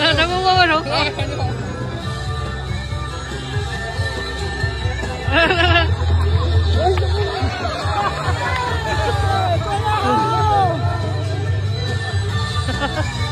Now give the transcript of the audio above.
咱们握握手。哎，你好。哈哈哈。大家好。哈哈。